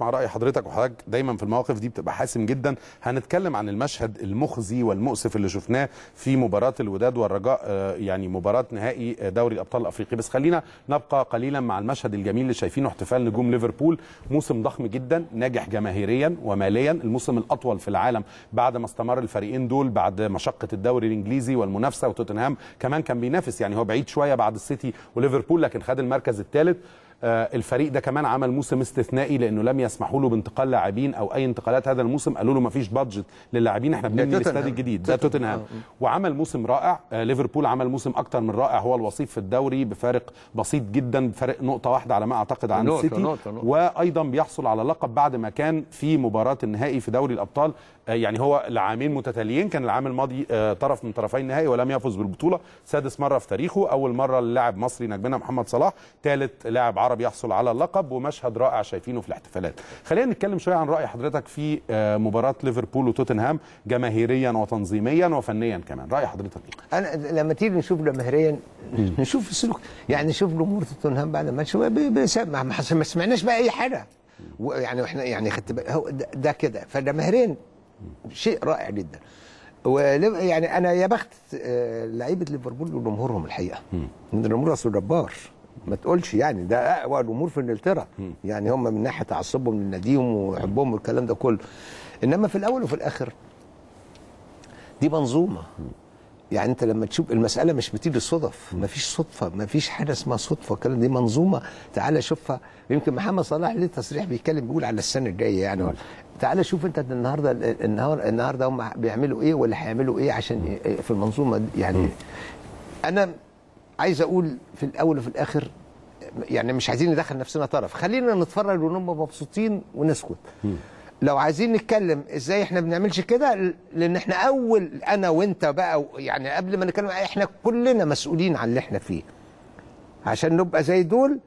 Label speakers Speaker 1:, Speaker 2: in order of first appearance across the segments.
Speaker 1: مع رأي حضرتك وحضرتك دايما في المواقف دي بتبقى حاسم جدا. هنتكلم عن المشهد المخزي والمؤسف اللي شفناه في مباراة الوداد والرجاء آه، يعني مباراة نهائي دوري الأبطال الأفريقي بس خلينا نبقى قليلا مع المشهد الجميل اللي شايفينه احتفال نجوم ليفربول. موسم ضخم جدا ناجح جماهيريا وماليا. الموسم الأطول في العالم بعد ما استمر الفريقين دول بعد مشقة الدوري الإنجليزي والمنافسة وتوتنهام. كمان كان بينافس يعني هو بعيد شوية بعد السيتي وليفربول لكن خد المركز الثالث. الفريق ده كمان عمل موسم استثنائي لأنه لم يسمحوا له بانتقال لاعبين أو أي انتقالات هذا الموسم. قالوا له ما فيش بادجت للاعبين إحنا بنبني. الاستاد الجديد. ده توتنهام. وعمل موسم رائع. آه، ليفربول عمل موسم أكتر من رائع. هو الوصيف في الدوري بفارق بسيط جدا بفارق نقطة واحدة على ما أعتقد عن السيتي. وأيضا بيحصل على لقب بعد ما كان في مباراة النهائي في دوري الأبطال. آه، يعني هو لعامين متتاليين. كان العام الماضي آه، طرف من طرفي النهائي ولم يفز بالبطولة. سادس مرة في تاريخه. أول مرة للاعب مصري نجمنا محمد صلاح. ثالث لاعب عربي يحصل على اللقب ومشهد رائع شايفينه في الاحتفالات. خلينا نتكلم شوية عن رأي حضرتك في آه، مباراة ليفربول وتوتنهام جماهيريا وتنظيميا وفنيا كمان. رأي حضرتك إيه؟
Speaker 2: أنا لما تيجي نشوف جماهيريا نشوف السلوك. يعني نشوف جمهور توتنهام بعد الماتش ما ما سمعناش بقى اي حاجة ويعني وإحنا يعني خدت هو ده, ده كده. فجماهيريا شيء رائع جدا. يعني أنا يا بخت آه، لعيبة ليفربول وجمهورهم الحقيقة. الجمهور اصله جبار. ما تقولش يعني ده أقوى جمهور في إنجلترا. يعني هم من ناحية تعصبهم لناديهم وحبهم والكلام ده كله. إنما في الأول وفي الآخر دي منظومة. يعني أنت لما تشوف المسألة مش بتيجي صدف ما فيش صدفة ما فيش حاجة اسمها صدفة الكلام دي منظومة. تعالى شوفها. يمكن محمد صلاح ليه تصريح بيتكلم بيقول على السنة الجاية يعني. تعالى شوف أنت النهارده النهارده النهارده هم بيعملوا إيه ولا هيعملوا إيه عشان في المنظومة دي؟ يعني أنا عايز أقول في الأول وفي الآخر يعني مش عايزين ندخل نفسنا طرف. خلينا نتفرج ونبقى مبسوطين ونسكت. لو عايزين نتكلم إزاي إحنا بنعملش كده لأن إحنا أول أنا وإنت بقى يعني قبل ما نتكلم إحنا كلنا مسؤولين عن اللي إحنا فيه. عشان نبقى زي دول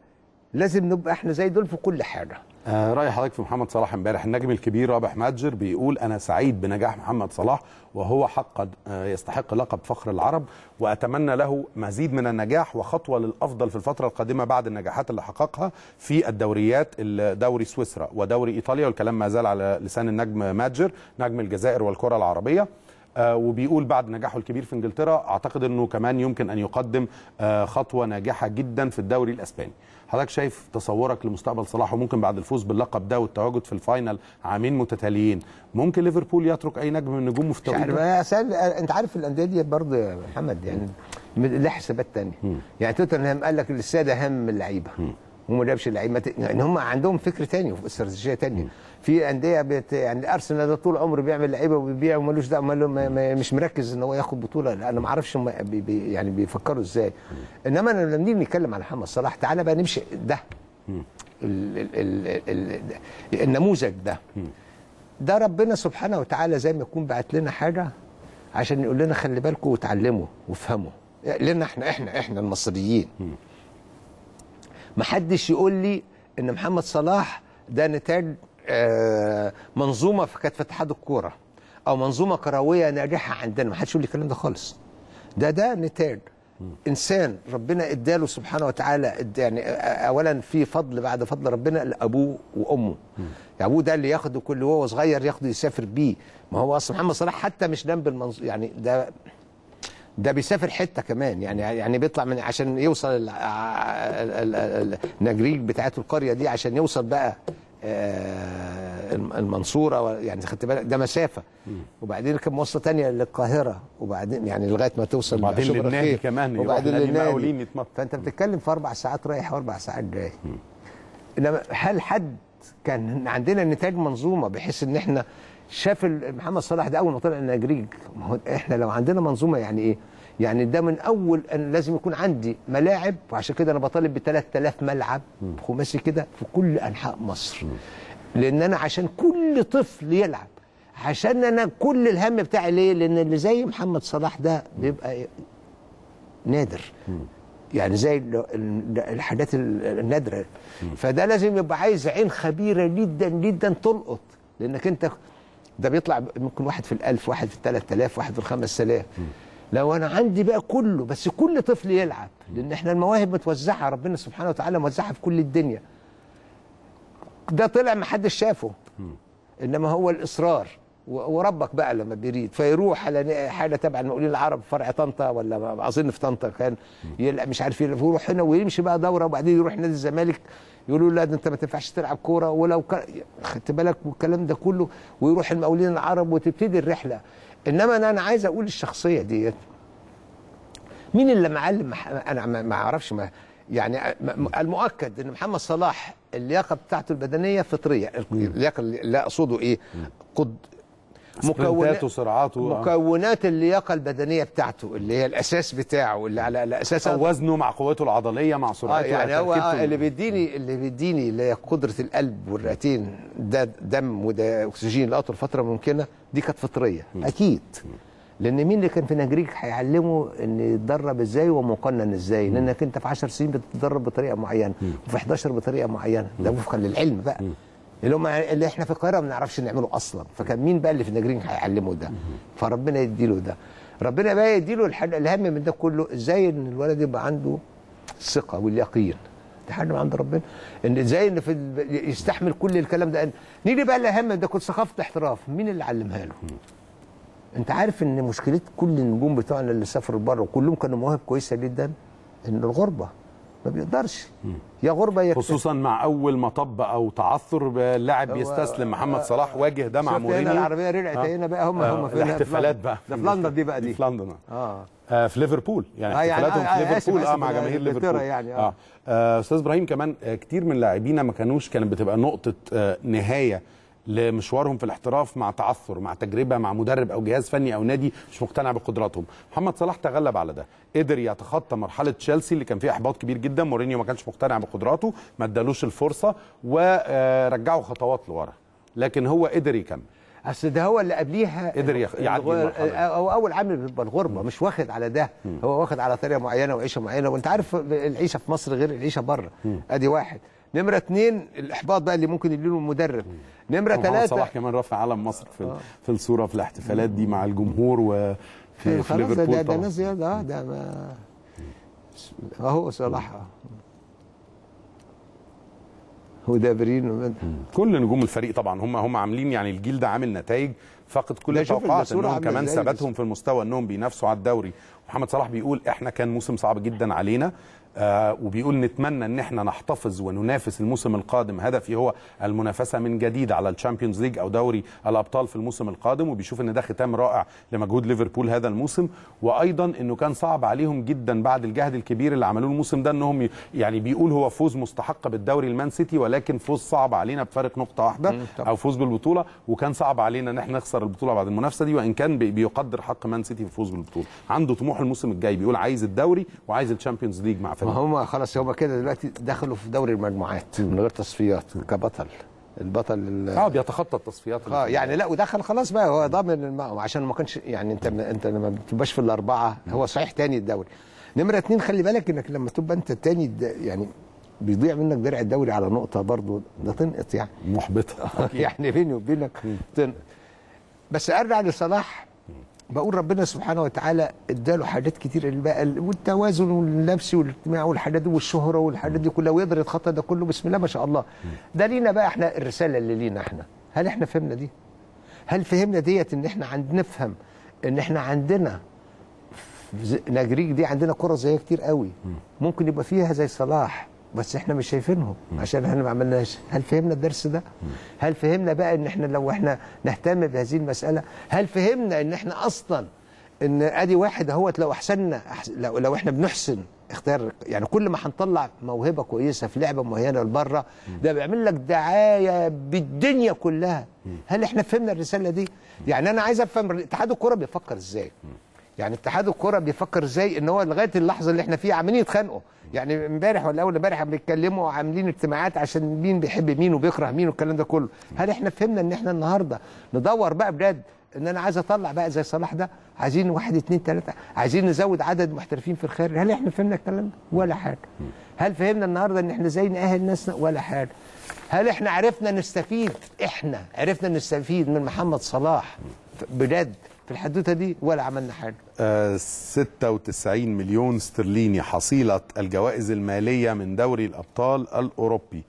Speaker 2: لازم نبقى إحنا زي دول في كل حاجة.
Speaker 1: آه، رأي حضرتك في محمد صلاح امبارح. النجم الكبير رابح متجر بيقول أنا سعيد بنجاح محمد صلاح وهو حقا آه، يستحق لقب فخر العرب وأتمنى له مزيد من النجاح وخطوة للأفضل في الفترة القادمة بعد النجاحات اللي حققها في الدوريات دوري سويسرا ودوري إيطاليا والكلام ما زال على لسان النجم ماتجر نجم الجزائر والكرة العربية. آه، وبيقول بعد نجاحه الكبير في انجلترا أعتقد إنه كمان يمكن أن يقدم آه، خطوة ناجحة جدا في الدوري الأسباني. حضرتك شايف تصورك لمستقبل صلاح وممكن بعد الفوز باللقب ده والتواجد في ال final عامين متتاليين ممكن ليفربول يترك أي نجم من نجومه في
Speaker 2: مش عارف أسأل أنت عارف الأندية دي برضه يا محمد يعني لها حسابات تانية. يعني توتنهام قال لك السادة اهم من اللعيبه وما جابش اللعيبة يعني هم عندهم فكر تاني واستراتيجيه تانية. في أندية بت... يعني أرسنال ده طول عمره بيعمل لعيبة وبيبيع ومالوش دعوة. مش مركز إن هو ياخد بطولة. لا أنا ما أعرفش بي... بي... يعني بيفكروا إزاي. إنما لما نيجي نتكلم على محمد صلاح تعالى بقى نمشي ده. ال... ال... ال... ال... ال... النموذج ده. ده ربنا سبحانه وتعالى زي ما يكون بعت لنا حاجة عشان يقول لنا خلي بالكم وتعلموا وافهموا. لنا إحنا إحنا إحنا المصريين. ما حدش يقول لي إن محمد صلاح ده نتاج منظومة في كانت في اتحاد الكورة أو منظومة كروية ناجحة عندنا. ما حدش يقول لي الكلام ده خالص. ده ده نتاج. إنسان ربنا إداله سبحانه وتعالى يعني اولا في فضل بعد فضل ربنا لأبوه وأمه. يعني أبوه ده اللي ياخده كل وهو صغير ياخده يسافر بيه. ما هو أصلا محمد صلاح حتى مش جنب المنظ... يعني ده ده بيسافر حتة كمان. يعني يعني بيطلع من عشان يوصل ال- ال- ال- النجريج بتاعته القرية دي عشان يوصل بقى آه، المنصورة و- يعني خدت بالك ده مسافة. وبعدين كان مواصلة تانية للقاهرة وبعدين يعني لغاية ما توصل
Speaker 1: وبعدين للنادي. كمان،
Speaker 2: وبعدين
Speaker 1: نادي
Speaker 2: للنادي. فأنت بتتكلم في أربع ساعات رايح وأربع ساعات جاي. إنما هل حد كان عندنا نتاج منظومة بحيث إن إحنا شاف محمد صلاح ده أول ما طلع النجريج ما هو إحنا لو عندنا منظومة يعني إيه؟ يعني ده من أول أن لازم يكون عندي ملاعب وعشان كده أنا بطالب ب 3000 ملعب خماسي كده في كل أنحاء مصر. لأن أنا عشان كل طفل يلعب عشان أنا كل الهم بتاعي ليه؟ لأن اللي زي محمد صلاح ده بيبقى نادر. يعني زي ال- ال- الحاجات ال- النادرة. فده لازم يبقى عايز عين خبيرة جدا جدا تلقط. لأنك أنت ده بيطلع ممكن واحد في الألف واحد في الثلاث آلاف واحد في الخمس آلاف. لو أنا عندي بقى كله بس كل طفل يلعب لأن إحنا المواهب متوزعة ربنا سبحانه وتعالى موزعها في كل الدنيا. ده طلع ما حدش شافه. إنما هو الإصرار. وربك بقى لما بيريد. فيروح على حاجة تبع المقاولين العرب فرع طنطا ولا اظن في طنطا كان يلعب مش عارف يروح هنا ويمشي بقى دورة وبعدين يروح نادي الزمالك يقولوا له لا ده أنت ما تنفعش تلعب كورة ولو. خدت بالك والكلام ده كله ويروح المقاولين العرب وتبتدي الرحلة. إنما أنا أنا عايز أقول الشخصية ديت. مين اللي معلم. أنا ما أعرفش ما يعني المؤكد إن محمد صلاح اللياقة بتاعته البدنية فطرية. اللياقة اللي أقصده إيه؟ قد
Speaker 1: سبرنتات وسرعاته آه.
Speaker 2: مكونات اللياقة البدنية بتاعته اللي هي الأساس بتاعه اللي على الأساس
Speaker 1: أو وزنه مع قوته العضلية مع سرعته
Speaker 2: يعني هو. آه اللي بيديني اللي بيديني اللي هي قدرة القلب والرئتين ده دم وده أكسجين لأطول فترة ممكنة دي كانت فطرية أكيد. لأن مين اللي كان في نجريك هيعلمه إن يتدرب إزاي ومقنن إزاي؟ لأنك أنت في 10 سنين بتتدرب بطريقة معينة وفي 11 بطريقة معينة. ده وفقا للعلم بقى. اللي هم اللي إحنا في القاهرة ما بنعرفش نعمله أصلا. فكان مين بقى اللي في نجرين هيعلمه ده؟ فربنا يديله ده. ربنا بقى يديله الاهم من ده كله إزاي إن الولد يبقى عنده الثقه واليقين. دي حاجة من عند ربنا. إن إزاي إن في يستحمل كل الكلام ده. نيجي بقى الأهم ده كنت ثقافه الاحتراف مين اللي علمها له؟ أنت عارف إن مشكلة كل النجوم بتوعنا اللي سافروا بره وكلهم كانوا مواهب كويسة جدا إن الغربة. ما بيقدرش. يا غربة يا
Speaker 1: خصوصا مع أول مطب أو تعثر اللاعب
Speaker 2: هو-
Speaker 1: بيستسلم محمد صلاح واجه ده مع
Speaker 2: هنا
Speaker 1: مورينيو.
Speaker 2: العربية رجعت
Speaker 1: آه.
Speaker 2: هنا بقى هم
Speaker 1: آه،
Speaker 2: هم فين
Speaker 1: الاحتفالات بقى.
Speaker 2: ده في لندن دي بقى دي.
Speaker 1: في لندن. آه.
Speaker 2: آه
Speaker 1: آه في ليفربول. يعني
Speaker 2: آه، يعني-
Speaker 1: احتفالاتهم
Speaker 2: آه،
Speaker 1: في
Speaker 2: آه،
Speaker 1: ليفربول.
Speaker 2: آه
Speaker 1: مع
Speaker 2: آه،
Speaker 1: جماهير ليفربول.
Speaker 2: يعني، آه.
Speaker 1: آه. آه، أستاذ إبراهيم كمان آه، كتير من لاعبينا ما كانوش كانت بتبقى نقطة آه، نهاية لمشوارهم في الاحتراف مع تعثر مع تجربة مع مدرب أو جهاز فني أو نادي مش مقتنع بقدراتهم. محمد صلاح تغلب على ده. قدر يتخطى مرحلة تشيلسي اللي كان فيها إحباط كبير جدا. مورينيو ما كانش مقتنع بقدراته ما ادالوش الفرصة ورجعه خطوات لورا. لكن هو قدر يكمل.
Speaker 2: أصل ده هو اللي قبليها
Speaker 1: قدر يعدي.
Speaker 2: أو أول عامل بيبقى الغربه مش واخد على ده. هو واخد على طريقة معينة وعيشة معينة. وأنت عارف العيشة في مصر غير العيشة بره. أدي واحد. نمرة اثنين الإحباط بقى اللي ممكن يديله المدرب. نمرة
Speaker 1: محمد صلاح
Speaker 2: ثلاثة
Speaker 1: كمان رافع علم مصر في في الصورة في الاحتفالات دي مع الجمهور وفي في
Speaker 2: ده-
Speaker 1: ليفربول
Speaker 2: ده ده ناس آه ده ما أهو صلاح. آه. وده برين ومن-
Speaker 1: كل نجوم الفريق طبعا هم هم عاملين يعني الجيل ده عامل نتائج فقد كل التوقعات
Speaker 2: إنهم
Speaker 1: كمان ثباتهم في المستوى إنهم بينافسوا على الدوري. محمد صلاح بيقول إحنا كان موسم صعب جدا علينا. آه وبيقول نتمنى إن إحنا نحتفظ وننافس الموسم القادم. هدفي هو المنافسة من جديد على ال Champions League أو دوري الأبطال في الموسم القادم وبيشوف إن ده ختام رائع لمجهود ليفربول هذا الموسم. وأيضا إنه كان صعب عليهم جدا بعد الجهد الكبير اللي عملوه الموسم ده إنهم يعني بيقول هو فوز مستحق بالدوري المان سيتي ولكن فوز صعب علينا بفارق نقطة
Speaker 2: واحدة.
Speaker 1: أو فوز بالبطولة وكان صعب علينا إن إحنا نخسر البطولة بعد المنافسة دي وإن كان بي- بيقدر حق مان سيتي في الفوز بالبطولة. عنده طموح الموسم الجاي بيقول عايز الدوري وعايز ال Champions League مع
Speaker 2: ما هم خلاص هم كده دلوقتي دخلوا في دوري المجموعات من غير تصفيات كبطل. البطل ال-
Speaker 1: آه بيتخطى التصفيات. آه
Speaker 2: يعني لا ودخل خلاص بقى هو ضامن. عشان ما كانش يعني انت انت لما بتبقاش في الأربعة هو صحيح تاني الدوري. نمرة اتنين خلي بالك انك لما تبقى انت تاني يعني بيضيع منك درع الدوري على نقطة برضو ده تنقط يعني.
Speaker 1: محبطة.
Speaker 2: يعني بيني وبينك تنقط بس أرجع لصلاح. بقول ربنا سبحانه وتعالى اداله حاجات كتير بقى ال- والتوازن والنفسي والاجتماعي والحاجات دي والشهرة والحاجات دي كلها ويقدر يتخطى ده كله بسم الله ما شاء الله. ده لينا بقى إحنا الرسالة اللي لينا إحنا. هل إحنا فهمنا دي؟ هل فهمنا ديت ان إحنا عند نفهم ان إحنا عندنا نجريج دي عندنا كره زيها كتير قوي. ممكن يبقى فيها زي صلاح. بس إحنا مش شايفينهم. عشان إحنا ما عملناش. هل فهمنا الدرس ده؟ هل فهمنا بقى ان إحنا لو إحنا نهتم بهذه المسألة هل فهمنا ان إحنا أصلا ان ادي واحد اهوت لو احسننا. لو, لو إحنا بنحسن اختيار يعني كل ما هنطلع موهبة كويسة في لعبة معينة لبره ده بيعمل لك دعاية بالدنيا كلها. هل إحنا فهمنا الرسالة دي؟ يعني أنا عايز أفهم اتحاد الكره بيفكر إزاي؟ يعني اتحاد الكرة بيفكر إزاي إن هو لغاية اللحظة اللي إحنا فيها عمالين يتخانقوا. يعني إمبارح ولا أول إمبارح بيتكلموا وعاملين اجتماعات عشان مين بيحب مين وبيكره مين والكلام ده كله. هل إحنا فهمنا إن إحنا النهارده ندور بقى بجد إن أنا عايز أطلع بقى زي صلاح ده؟ عايزين واحد اتنين تلاتة. عايزين نزود عدد محترفين في الخارج هل إحنا فهمنا الكلام ده؟ ولا حاجة. هل فهمنا النهارده إن إحنا إزاي نأهل ناسنا ولا حاجة. هل إحنا عرفنا نستفيد؟ إحنا عرفنا نستفيد من محمد صلاح. بجد في الحدوتة دي ولا عملنا حاجة.
Speaker 1: آه 96 مليون استرليني حصيلة الجوائز المالية من دوري الأبطال الأوروبي.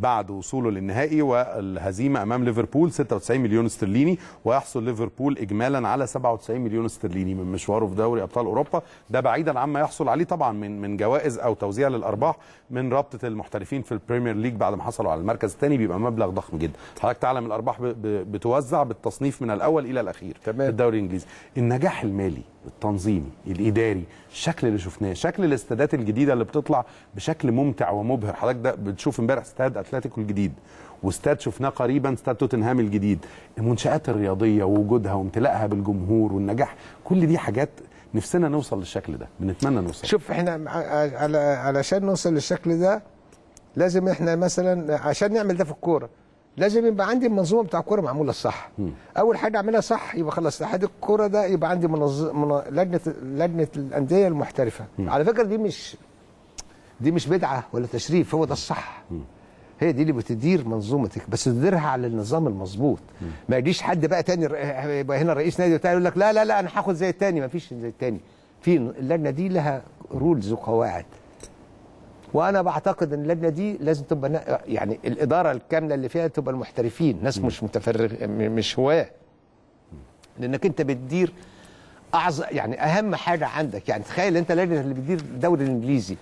Speaker 1: بعد وصوله للنهائي والهزيمة أمام ليفربول 96 مليون استرليني ويحصل ليفربول اجمالا على 97 مليون استرليني من مشواره في دوري أبطال أوروبا. ده بعيدا عما يحصل عليه طبعا من من جوائز أو توزيع للأرباح من رابطة المحترفين في ال Premier League بعد ما حصلوا على المركز الثاني بيبقى مبلغ ضخم جدا. حضرتك تعلم الأرباح بتوزع بالتصنيف من الأول إلى الأخير
Speaker 2: تمام.
Speaker 1: في الدوري الإنجليزي. النجاح المالي التنظيمي الإداري الشكل اللي شفناه شكل الاستادات الجديدة اللي بتطلع بشكل ممتع ومبهر. حضرتك ده بتشوف امبارح استاد أتلتيكو الجديد واستاد شفناه قريبا استاد توتنهام الجديد. المنشآت الرياضية ووجودها وامتلاءها بالجمهور والنجاح كل دي حاجات نفسنا نوصل للشكل ده بنتمنى نوصل.
Speaker 2: شوف إحنا علشان نوصل للشكل ده لازم إحنا مثلا عشان نعمل ده في الكورة. لازم يبقى عندي المنظومة بتاع الكورة معمولة صح. أول حاجة أعملها صح يبقى خلاص اتحاد الكورة ده يبقى عندي منظ... من... لجنه لجنة الأندية المحترفة. على فكرة دي مش دي مش بدعة ولا تشريف هو ده الصح هي دي اللي بتدير منظومتك بس تديرها على النظام المظبوط. ما يجيش حد بقى تاني يبقى هنا رئيس نادي يقول لك لا لا لا أنا هاخد زي التاني. ما فيش زي التاني. في اللجنة دي لها رولز وقواعد. وأنا بعتقد إن اللجنة دي لازم تبقى يعني الإدارة الكاملة اللي فيها تبقى المحترفين ناس مش متفرغ مش هواة. لأنك أنت بتدير اعظم يعني أهم حاجة عندك يعني تخيل أنت لجنه اللي بتدير الدوري الإنجليزي.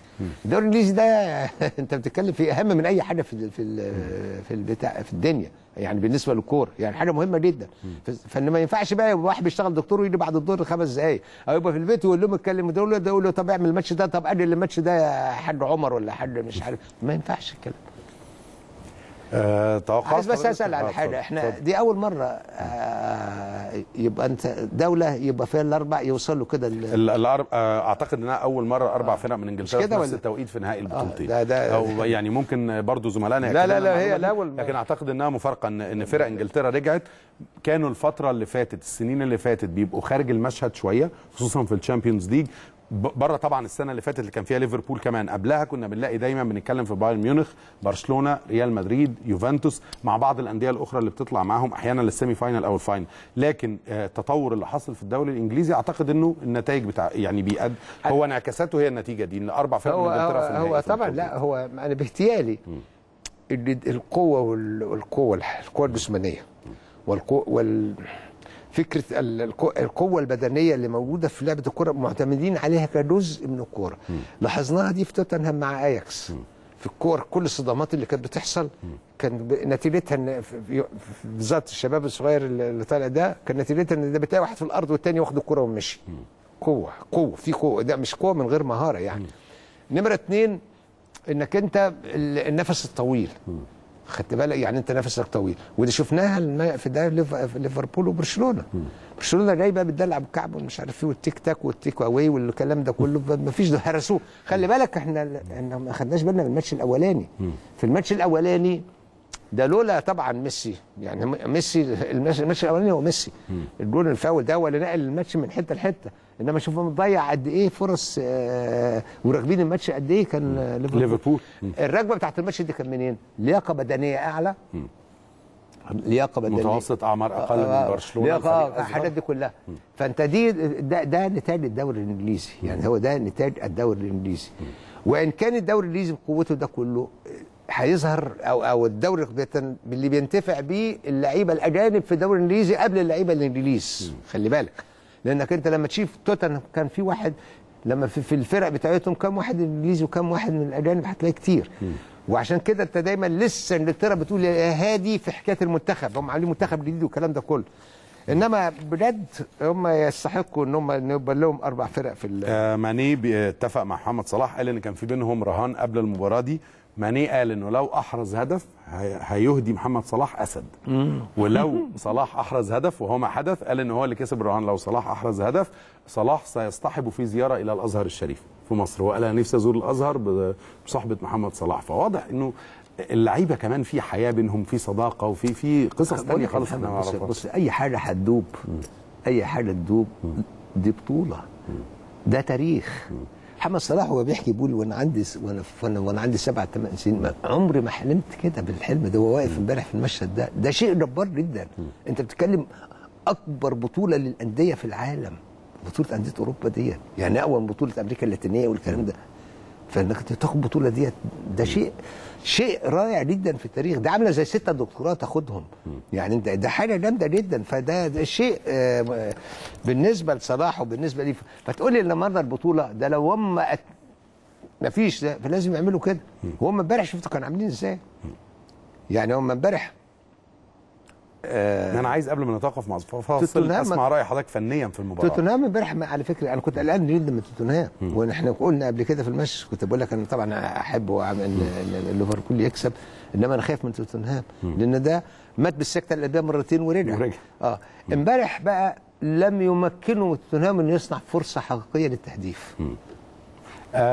Speaker 2: الدوري الإنجليزي ده أنت بتتكلم فيه أهم من أي حاجة في في في البتاع في الدنيا يعني بالنسبة للكورة يعني حاجة مهمة جدا. فان ما ينفعش بقى واحد بيشتغل دكتور ويجي بعد الظهر خمس دقائق أو يبقى في البيت ويقول لهم اتكلم ده يقول له طب اعمل الماتش ده طب قلل الماتش ده يا حاج عمر ولا حاج مش عارف. ما ينفعش الكلام.
Speaker 1: آه توقعات
Speaker 2: عايز بس؟ أسأل على
Speaker 1: آه،
Speaker 2: حاجة
Speaker 1: إحنا.
Speaker 2: دي أول مرة آه يبقى أنت دولة يبقى فيها الأربع يوصلوا كده ال-
Speaker 1: ال- الأرب... آه، أعتقد إنها أول مرة أربع فرق من
Speaker 2: إنجلترا
Speaker 1: في نفس؟ التوقيت في نهائي البطولتين
Speaker 2: ده- ده-
Speaker 1: أو يعني ممكن برضو زملائنا
Speaker 2: لا، لا، لا، هي الأول.
Speaker 1: لكن أعتقد إنها مفارقة ان إن فرق إنجلترا رجعت كانوا الفترة اللي فاتت السنين اللي فاتت بيبقوا خارج المشهد شوية خصوصا في ال Champions League بره طبعا السنة اللي فاتت اللي كان فيها ليفربول كمان. قبلها كنا بنلاقي دايما بنتكلم في بايرن ميونخ برشلونة ريال مدريد يوفنتوس مع بعض الأندية الأخرى اللي بتطلع معاهم أحيانا لل semi-final أو ال final. لكن آه، التطور اللي حصل في الدوري الإنجليزي أعتقد إنه النتائج بتاع يعني بيأد هو انعكاساته هي النتيجة دي إن أربع فرق
Speaker 2: هو
Speaker 1: من إنجلترا في
Speaker 2: هو, طبعا. لا هو أنا باهتيالي القوة وال- والقوة القوة الجسمانية والقوه وال فكرة ال- القو- القوة البدنية اللي موجودة في لعبة الكره معتمدين عليها كجزء من الكورة. لاحظناها دي في توتنهام مع اياكس في الكور كل الصدامات اللي كانت بتحصل كان نتيجتها إن بالذات الشباب الصغير اللي طالع ده كان نتيجتها إن ده بتلاقي واحد في الأرض والتاني واخد الكره ومشي. قوة قوة في قوة. ده مش قوة من غير مهارة يعني. نمرة اتنين إنك أنت ال- النفس الطويل. خدت بالك؟ يعني انت نفسك طويل. ودي شفناها في ده ليفربول وبرشلونة. برشلونة جايبه بتدلع بالكعب ومش عارف إيه والتيك تاك وال take away والكلام ده كله. ما فيش هرسوه. خلي بالك إحنا إحنا ما خدناش بالنا من الماتش الأولاني. في الماتش الأولاني ده لولا طبعا ميسي. يعني ميسي الماتش الأولاني هو ميسي. الجول الفاول ده هو اللي نقل الماتش من حتة لحتة. إنما شوف مضيع قد إيه فرص آه وراكبين الماتش قد إيه كان آه، ليفربول.
Speaker 1: ليفربول.
Speaker 2: الركبه بتاعت الماتش دي كان منين؟ لياقة بدنية أعلى. لياقة بدنية.
Speaker 1: متوسط أعمار أقل
Speaker 2: آه،
Speaker 1: من
Speaker 2: برشلونة
Speaker 1: لياقة
Speaker 2: آه،. الحاجات دي كلها. فأنت دي ده, ده نتاج الدوري الإنجليزي. يعني هو ده نتاج الدوري الإنجليزي. وإن كان الدوري الإنجليزي بقوته ده كله هيظهر أو أو الدوري اللي بينتفع بيه اللعيبة الأجانب في الدوري الإنجليزي قبل اللعيبة الإنجليز. خلي بالك. لأنك أنت لما تشوف توتنهام كان في واحد لما في, في الفرق بتاعتهم كم واحد إنجليزي وكم واحد من الأجانب هتلاقي كتير. وعشان كده أنت دايما لسه إنجلترا بتقول يا هادي في حكاية المنتخب. هم عاملين منتخب جديد والكلام ده كله. إنما بجد هم يستحقوا إن هم يبقى لهم أربع فرق في
Speaker 1: آه ماني بيتفق مع محمد صلاح قال إن كان في بينهم رهان قبل المباراة دي. ماني قال إنه لو أحرز هدف هي- هيهدي محمد صلاح أسد. ولو صلاح أحرز هدف وهو ما حدث قال ان هو اللي كسب الرهان. لو صلاح أحرز هدف صلاح سيصطحب في زيارة إلى الأزهر الشريف في مصر. وقال أنا نفسي أزور الأزهر بصحبة محمد صلاح. فواضح إنه اللعيبة كمان في حياة بينهم في صداقة وفي في قصص
Speaker 2: يا
Speaker 1: خالص إحنا ما
Speaker 2: بص. بص أي حاجة هتدوب أي حاجة تدوب دي بطولة. ده تاريخ. محمد صلاح هو بيحكي بيقول وأنا عندي وأنا وأنا, وأنا عندي سبع ثمان سنين ما- عمري ما حلمت كده بالحلم ده. هو واقف امبارح في المشهد ده. ده شيء جبار جدا. انت بتتكلم أكبر بطولة للأندية في العالم بطولة أندية أوروبا ديت يعني أول بطولة أمريكا اللاتينية والكلام ده. فإنك تاخد بطوله ديت ده شيء شيء رائع جدا في التاريخ. ده عاملة زي ستة دكتوراه تاخدهم. يعني انت ده حاجة جامدة جدا. فده ده شيء آه، بالنسبة لصلاح وبالنسبة لي. فتقول لي النهارده البطولة ده لو هم أت... ما فيش ده فلازم يعملوا كده. وهم امبارح شفتوا كانوا عاملين إزاي؟ يعني هم امبارح
Speaker 1: أنا عايز قبل ما نتوقف مع فاصل أسمع رأي حضرتك فنيا في المباراة.
Speaker 2: توتنهام امبارح على فكرة أنا كنت قلقان جدا من توتنهام. وإحنا قلنا قبل كده في الماتش كنت بقول لك أنا طبعا أحب ان ليفربول يكسب إنما أنا خايف من توتنهام لأن ده مات بالسكتة القلبيه مرتين ورجع.
Speaker 1: ورجع.
Speaker 2: آه. امبارح بقى لم يمكنوا توتنهام إنه يصنع فرصة حقيقية للتهديف.
Speaker 1: آه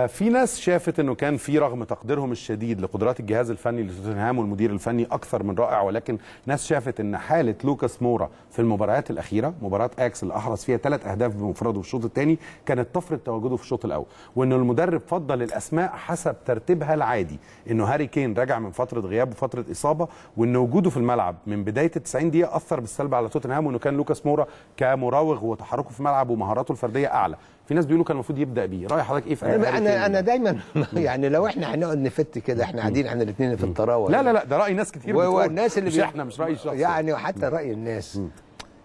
Speaker 1: في ناس شافت إنه كان في رغم تقديرهم الشديد لقدرات الجهاز الفني لتوتنهام والمدير الفني أكثر من رائع ولكن ناس شافت إن حالة لوكاس مورا في المباريات الأخيرة مباراه أكس اللي أحرز فيها ثلاث أهداف بمفرده في الشوط الثاني كانت تفرض تواجده في الشوط الأول. وإن المدرب فضل الأسماء حسب ترتيبها العادي إنه هاري كين راجع من فترة غياب وفترة إصابة وإن وجوده في الملعب من بداية ال 90 دقيقة أثر بالسلب على توتنهام وإنه كان لوكاس مورا كمراوغ وتحركه في الملعب ومهاراته الفردية أعلى. في ناس بيقولوا كان المفروض يبدأ بيه. رأي حضرتك إيه في أنا؟
Speaker 2: أنا, أنا دايما يعني لو إحنا هنقعد نفت كده إحنا قاعدين إحنا الاثنين في الطراوة.
Speaker 1: لا لا لا ده رأي ناس كتير
Speaker 2: والناس اللي
Speaker 1: مش إحنا مش رأي شخصي
Speaker 2: يعني وحتى رأي الناس.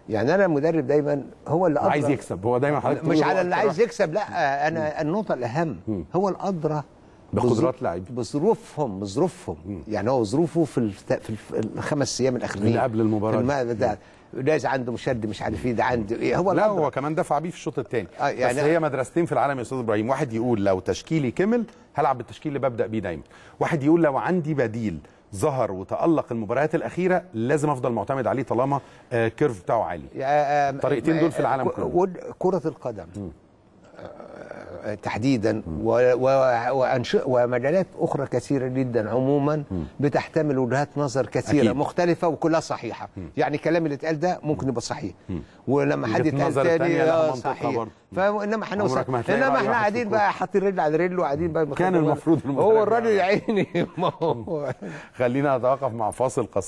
Speaker 2: يعني أنا المدرب دايما هو اللي
Speaker 1: عايز
Speaker 2: أدرى.
Speaker 1: يكسب. هو دايما حضرتك
Speaker 2: مش على اللي عايز يكسب لا أنا النقطة الأهم. هو الأدرى
Speaker 1: بقدرات لاعب.
Speaker 2: بظروفهم بظروفهم. يعني هو ظروفه في الخمس أيام الاخرين
Speaker 1: اللي قبل المباراة.
Speaker 2: ده عنده مشد مش عارف إيه ده عنده إيه. هو
Speaker 1: لا. هو كمان دفع بيه في الشوط الثاني
Speaker 2: آه،
Speaker 1: يعني بس هي مدرستين في العالم يا أستاذ إبراهيم. واحد يقول لو تشكيلي كمل هلعب بالتشكيل اللي ببدأ بيه دايما. واحد يقول لو عندي بديل ظهر وتألق المباريات الأخيرة لازم أفضل معتمد عليه طالما آه، كيرف بتاعه عالي.
Speaker 2: يا- آه،
Speaker 1: الطريقتين دول في العالم كله.
Speaker 2: كرة القدم. آه، تحديدا ومجالات أخرى كثيرة جدا عموما بتحتمل وجهات نظر كثيرة
Speaker 1: أكيد.
Speaker 2: مختلفة وكلها صحيحة. يعني الكلام اللي اتقال ده ممكن يبقى صحيح. ولما حد يتقال تاني آه، صحيح.
Speaker 1: برضه.
Speaker 2: فإنما هنوصل
Speaker 1: عمرك ما هتلاقي
Speaker 2: إنما
Speaker 1: رأي
Speaker 2: إحنا
Speaker 1: واحد في
Speaker 2: قاعدين. بقى حاطين رجل على رجل وقاعدين بقى
Speaker 1: كان المفروض
Speaker 2: هو الراجل. يا عيني. ما هو
Speaker 1: خلينا نتوقف مع فاصل قصير.